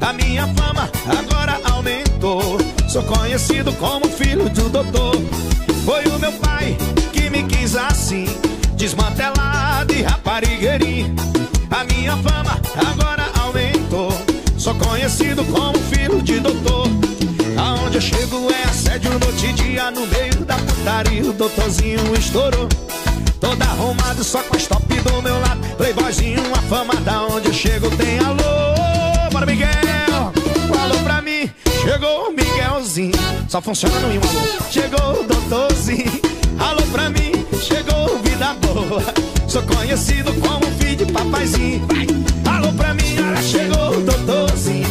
A minha fama agora aumentou. Sou conhecido como filho do doutor. Foi o meu pai que me quis assim, desmantelado e raparigueirinho. A minha fama agora aumentou. Sou conhecido como filho de doutor. Aonde eu chego é assédio noite e dia no meio da putaria. O doutorzinho estourou. Todo arrumado, só com as top do meu lado Playboyzinho, a fama da onde eu chego tem alô Bora Miguel, alô pra mim Chegou o Miguelzinho, só funciona no alô Chegou o doutorzinho, alô pra mim Chegou vida boa, sou conhecido como filho de papaizinho. Alô pra mim, chegou o doutorzinho.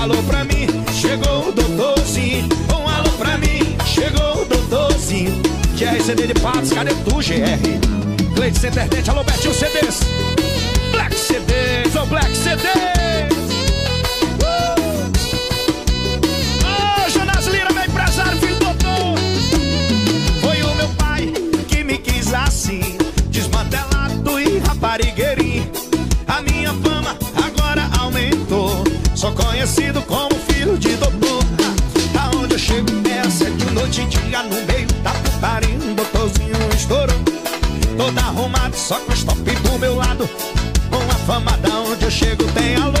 Alô pra mim, chegou o doutorzinho. Um alô pra mim, chegou o doutorzinho. GRCD de Patos, cadê tu, GR? Cleide Centerdente, alô Betinho CDs Black CDs, ô Black CDs só com as top do meu lado Com a fama da onde eu chego tem alô.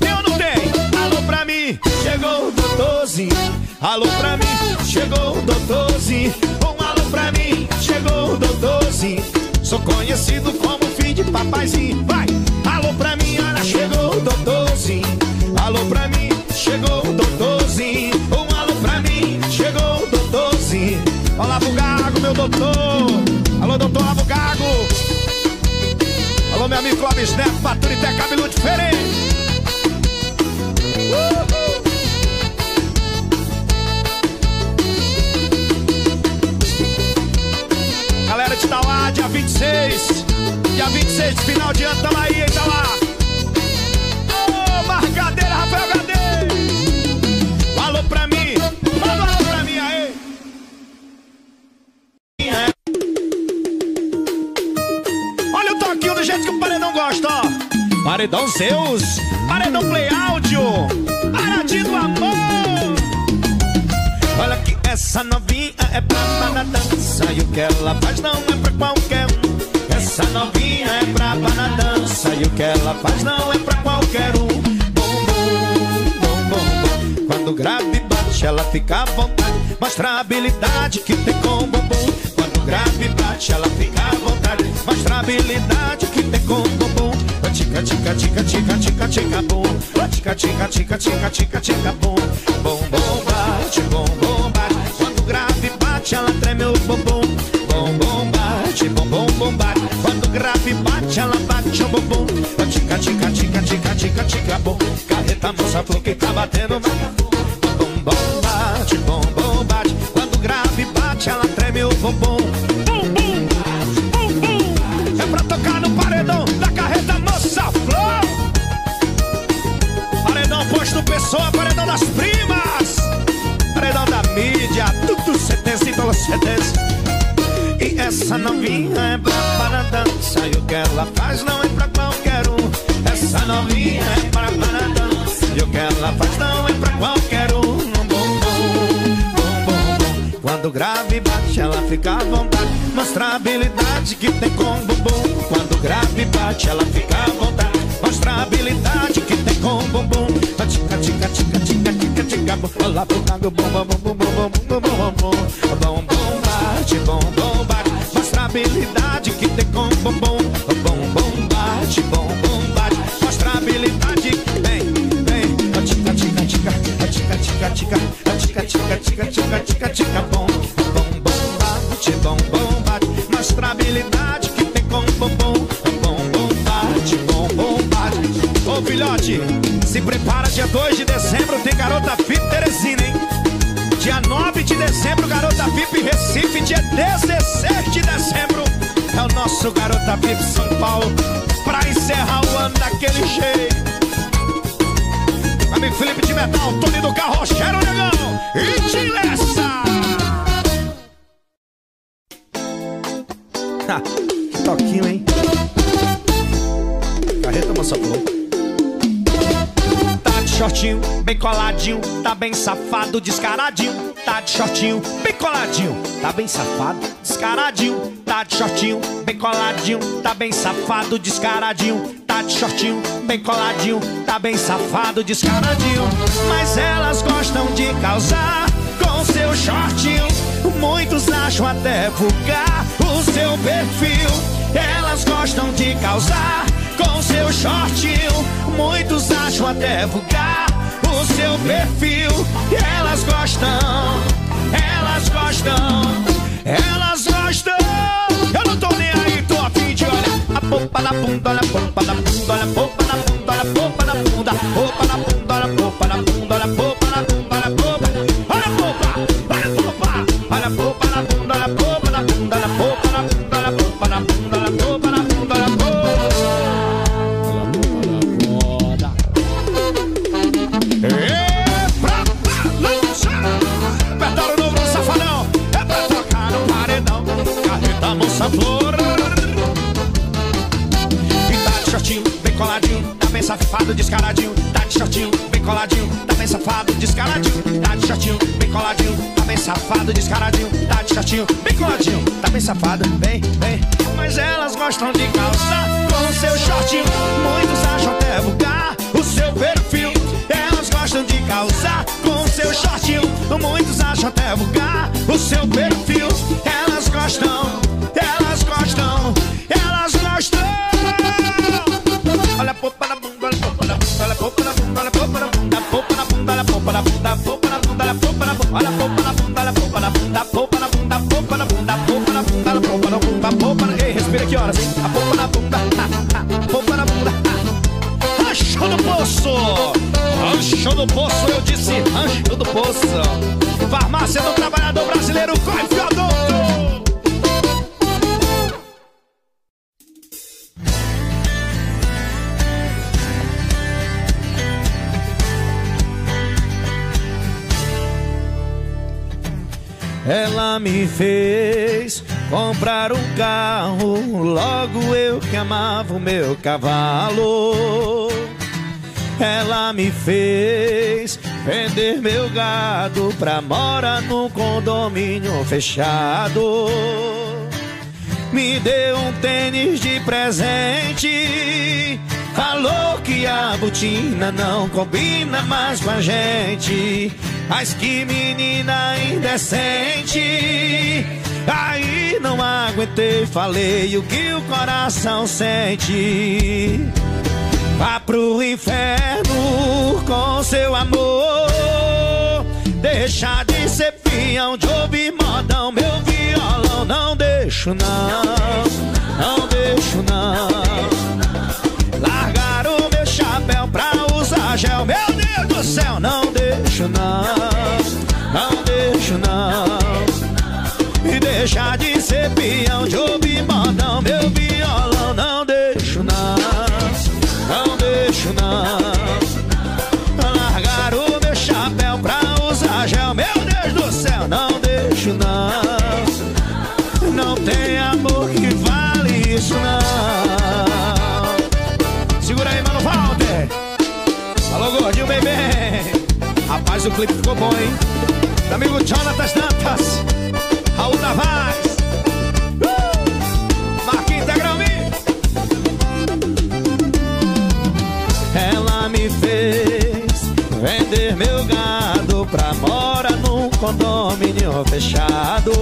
Eu não tenho, alô pra mim. Chegou o doutorzinho. Alô pra mim, chegou o doutorzinho. Um alô pra mim, chegou o doutorzinho. Sou conhecido como filho de papaizinho. Vai, alô pra mim, olha, chegou o doutorzinho. Alô pra mim, chegou o doutorzinho. Um alô pra mim, chegou o doutorzinho. Olá pro Gago, meu doutor. Alô, doutor come, come, snap, maturité, cabelo diferente. Uhul. Galera de Itauá, dia 26. Dia 26, final de ano, tamo aí, Itauá. Ô, oh, marcadeira, Rafael Paredão Zeus, paredão Play Áudio. Paradinho do amor. Olha que essa novinha é braba na dança. E o que ela faz não é pra qualquer um. Essa novinha é braba na dança. E o que ela faz não é pra qualquer um. Bom, bom, bom, bom Quando grave bate ela fica à vontade. Mostra a habilidade que tem com o bumbum Quando grave bate ela fica à vontade. Mostra a habilidade que tem com o bumbum Tica, tica, tica, tica, tica, tica, bum Tica, tica, tica, tica, tica, tica, bum Bom, bom, bate, bom, bom, bate Quando grave bate, ela treme o bumbum Bom, bom, bate, bom, bom, bom, bate Quando grave bate, ela bate o bumbum Tica, tica, tica, tica, tica, tica, bum Carreta moça flor que tá batendo vagabundo Bom, bom, bate, bom, bom, bate Quando grave bate, ela treme o bumbum essa novinha é braba na dança E o que ela faz não é pra qualquer um Essa novinha é braba na dança E o que ela faz não é pra qualquer um Bom, bom, bom, bom, bom Quando grave bate ela fica à vontade Mostra a habilidade que tem com o bumbum Quando grave bate ela fica à vontade Mostra a habilidade que tem com o bumbum Tica, tica, tica, tica, tica, tica. Olá pro cago, bum, bum, bum, bum, bum, bum, bum, bum, bum Bom, bom, bate, O nosso Garota FIP São Paulo Pra encerrar o ano daquele jeito Amigo Felipe de Metal, Tony do Carrocheiro Negão E Tilessa Ha, Que toquinho, hein? Carreta moça flor shortinho, bem coladinho, tá bem safado, descaradinho. Tá de shortinho, bem coladinho, tá bem safado, descaradinho. Tá de shortinho, bem coladinho, tá bem safado, descaradinho. Tá de shortinho, bem coladinho, tá bem safado, descaradinho. Mas elas gostam de causar com seu shortinho. Muitos acham até vulgar o seu perfil. Elas gostam de causar com seu shortinho. Muitos acham até vulgar o seu perfil. Elas gostam, elas gostam, elas gostam. Eu não tô nem aí, tô a fim de olhar a popa na bunda, olha a popa na bunda, olha a popa na bunda, olha a popa na bunda, na bunda, olha a popa na bunda, olha a safado, descaradinho. Tá de shortinho, bem coladinho, tá bem safado, bem, bem. Mas elas gostam de calçar com seu shortinho. Muitos acham até vulgar o seu perfil. Elas gostam de calçar com seu shortinho. Muitos acham até vulgar o seu perfil. Elas gostam, elas gostam, elas gostam. Olha a popa na bunda, olha a popa na bunda, olha a popa na bunda, olha a popa na bunda, popa na bunda, olha a popa na bunda, comprar um carro, logo eu que amava o meu cavalo. Ela me fez vender meu gado pra morar num condomínio fechado. Me deu um tênis de presente. Falou que a botina não combina mais com a gente. Mas que menina indecente. Aí não aguentei, falei o que o coração sente. Vá pro inferno com seu amor. Deixa de ser peão, de ouvir modão. Meu violão, não deixo não Rapaz, o clipe ficou bom, hein? Meu amigo Jonatas Dantas. Raul Tavares. Uh! Vender meu gado pra morar num condomínio fechado.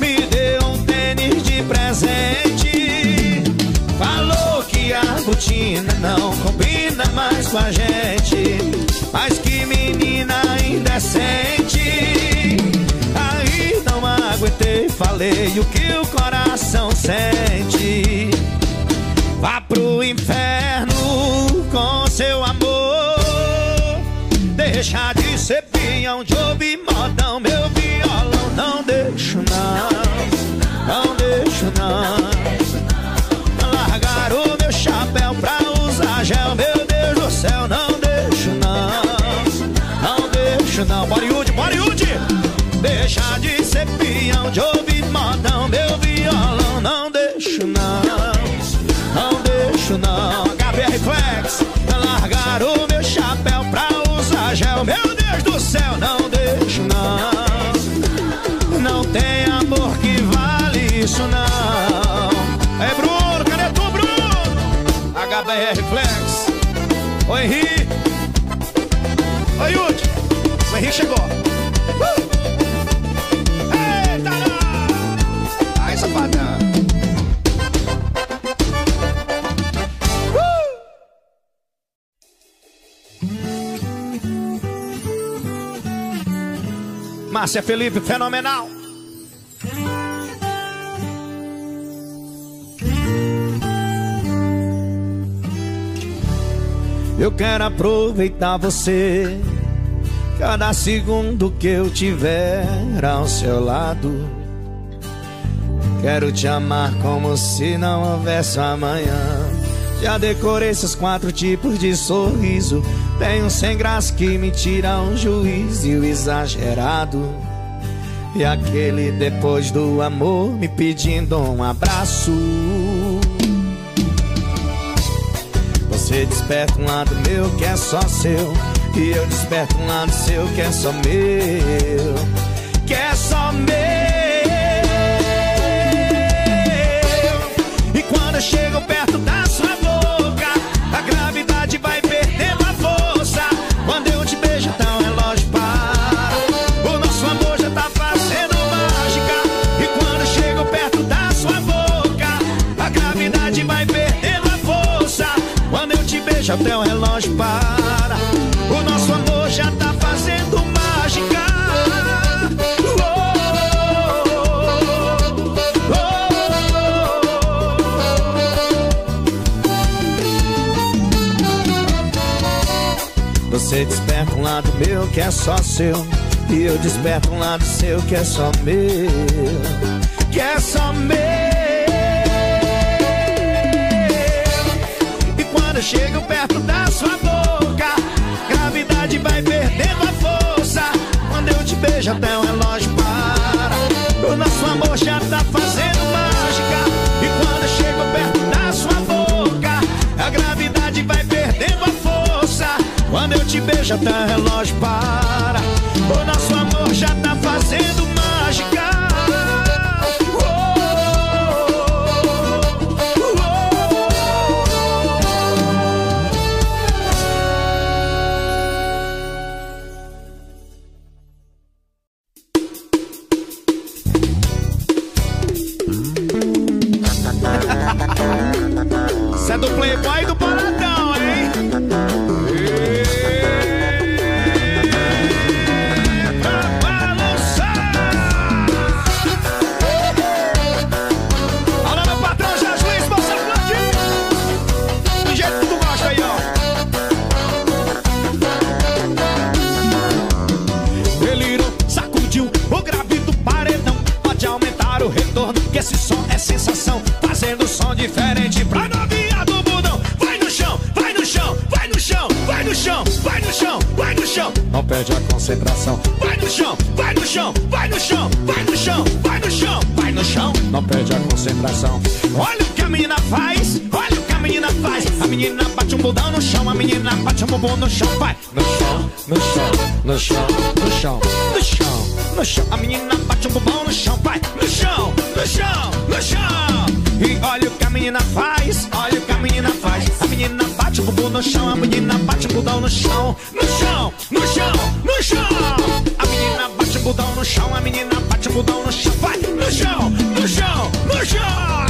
Me deu um tênis de presente. Falou que a botina não combina mais com a gente. Mas que menina indecente. Aí não aguentei, falei o que o coração sente. Vá pro inferno com seu amor. Deixa BR Flex. Oi, Henrique. Oi, Yudi. O Henrique chegou. Uh! Eita, não! Aí, safadão. Uh! Márcia Felipe, fenomenal. Eu quero aproveitar você. Cada segundo que eu tiver ao seu lado. Quero te amar como se não houvesse amanhã. Já decorei esses quatro tipos de sorriso. Um sem graça que me tira um juízo e o exagerado. E aquele depois do amor me pedindo um abraço Você desperta um lado meu que é só seu. E eu desperto um lado seu que é só meu. Que é só meu. E quando eu chego perto meu que é só seu. E eu desperto um lado seu que é só meu. Que é só meu. E quando eu chego perto da sua boca, gravidade vai perdendo a força. Quando eu te beijo, até o relógio até o relógio para. Perde a concentração. Vai no chão, vai no chão, vai no chão, vai no chão, vai no chão, vai no chão. Não perde a concentração. Olha o que a menina faz, olha o que a menina faz. A menina bate um bundão no chão, a menina bate um bumbum no chão. Vai no chão, no chão, no chão, no chão, no chão, no chão. A menina bate um bumbum no chão, vai no chão, no chão, no chão. E olha o que a menina faz, no chão, a menina bate o bundão no chão, no chão, no chão, no chão. A menina bate o bundão no chão, a menina bate o bundão no chão, vai no chão, no chão, no chão.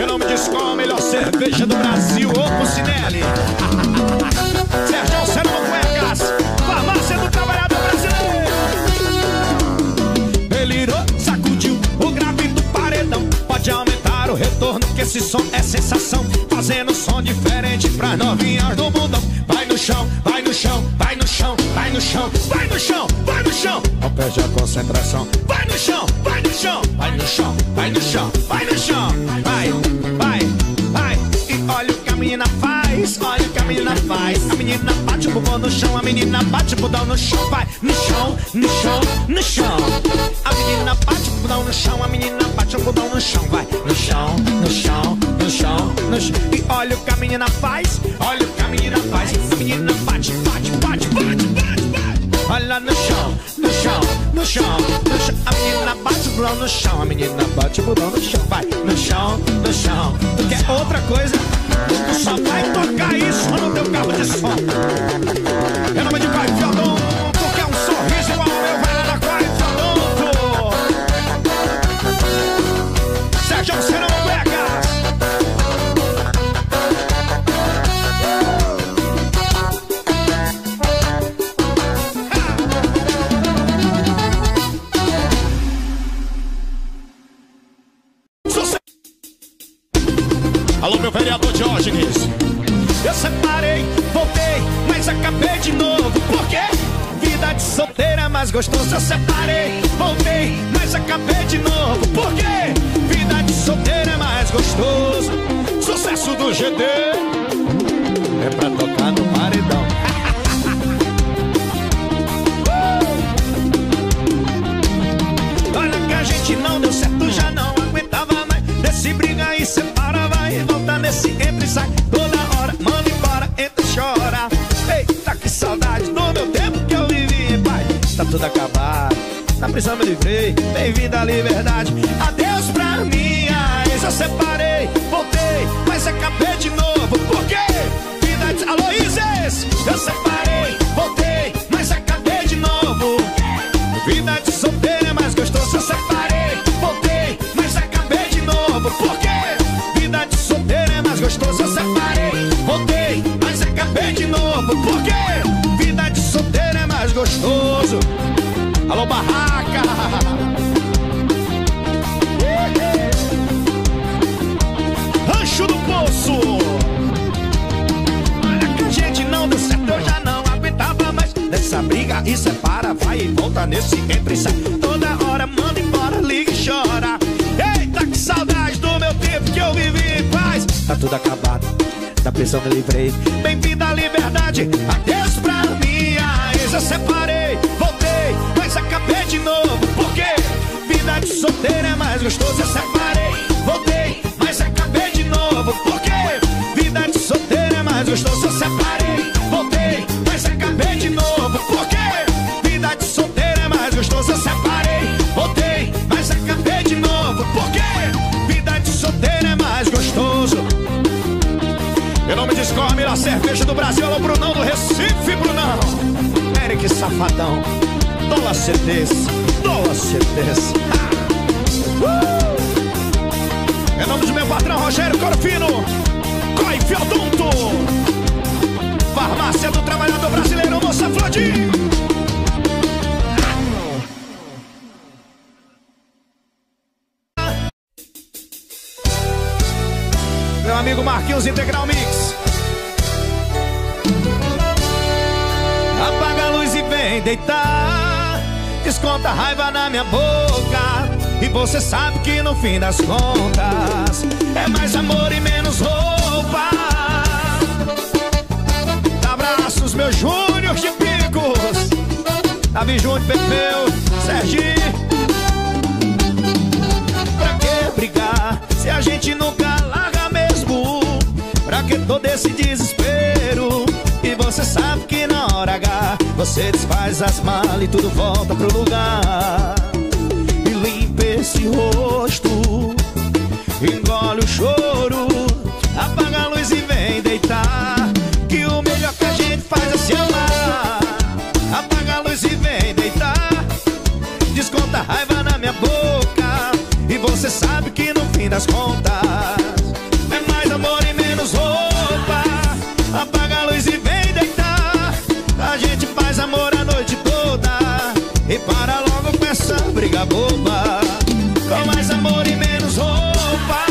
Em nome disso, qual a melhor cerveja do Brasil? Ô Pucinelli. esse som é sensação. Fazendo som diferente pra novinhas do mundão. Vai no chão, vai no chão, vai no chão, vai no chão, vai no chão, vai no chão. Não perde a concentração. Vai no chão, vai no chão, vai no chão, vai no chão, vai no chão. Vai, vai, vai. E olha o que a menina faz, olha o que a menina faz. A menina bate o bumbum no chão, a menina bate o bundão no chão. Vai no chão, no chão, no chão. A menina bate o bundão no chão, a menina bate o bundão no chão. Vai no chão, no chão, no chão, no chão. E olha o que a menina faz, olha o que a menina faz. A menina bate, bate, bate, bate, bate, bate. Olha no chão, no chão, no chão, no chão. A menina bate o bundão no chão, a menina bate o bundão no chão. Vai no chão, no chão. Tu quer outra coisa? Só vai tocar isso no teu carro de som. Em nome de Pai Fiodon, gostoso. Eu separei, voltei, mas acabei de novo. Por quê? Vida de solteira é mais gostoso. Sucesso do GD é pra tocar Bem-vindo à liberdade. Adeus pra minha ex, eu separei, voltei, mas acabei de novo. Por quê? Vida de. Alô, Isis! Eu separei, voltei, mas acabei de novo. Vida de solteiro é mais gostoso, eu separei, voltei, mas acabei de novo. Por quê? Vida de solteiro é mais gostoso, eu separei, voltei, mas acabei de novo. Por quê? Vida de solteiro é mais gostoso. Alô, barraca! Separa, vai e volta nesse entra sai. Toda hora manda embora, liga e chora. Eita, que saudade do meu tempo que eu vivi em paz Tá tudo acabado, da prisão me livrei. Bem-vindo à liberdade, adeus pra minha ex. Eu separei, voltei, mas acabei de novo. Por quê? Vida de solteiro é mais gostoso Eu separei, voltei, Brunão do Recife, Brunão. Eric Safadão Dólar CDs, dólar CDs uh! Em nome do meu patrão Rogério Corfino Coi Fiodonto Farmácia do Trabalhador Brasileiro Moça Meu amigo Marquinhos Integral Mix deitar. Desconta a raiva na minha boca. E você sabe que no fim das contas É mais amor e menos roupa. Abraços, meu Júnior de Picos. Davi Júnior, Pepeu, Serginho. Pra que brigar se a gente nunca larga mesmo? Pra que todo esse desespero? E você sabe que na hora H Você desfaz as malas e tudo volta pro lugar. E limpa esse rosto Engole o choro Apaga a luz e vem deitar. Que o melhor que a gente faz é se amar. Apaga a luz e vem deitar. Desconta a raiva na minha boca. E você sabe que no fim das contas E para logo com essa briga boba. Com mais amor e menos roupa.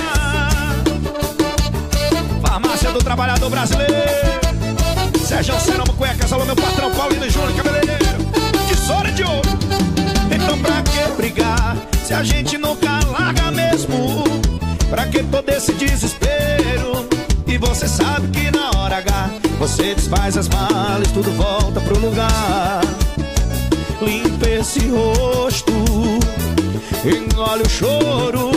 Farmácia do Trabalhador Brasileiro. Sérgio Ceramo Cuecas, alô meu patrão Paulino Júnior Cabeleireiro. Tesoura de ouro. Então pra que brigar Se a gente nunca larga mesmo? Pra que todo esse desespero? E você sabe que na hora H Você desfaz as malas Tudo volta pro lugar Limpa esse rosto. Engole o choro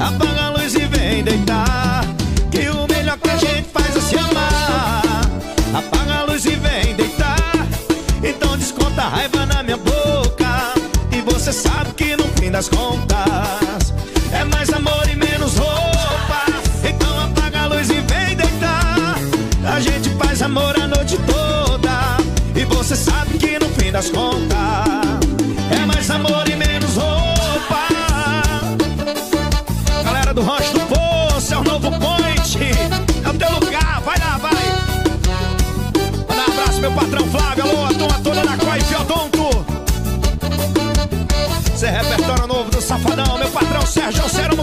Apaga a luz e vem deitar Que o melhor que a gente faz é se amar. Apaga a luz e vem deitar Então desconta a raiva na minha boca. E você sabe que no fim das contas das contas. É mais amor e menos roupa. Galera do Rocha do Poço, é o novo point. É o teu lugar, vai lá, vai. Manda um abraço, meu patrão Flávio. Alô, a turma toda da Coi Fiodonto. Esse é repertório novo do Safadão, meu patrão Sérgio Cerão.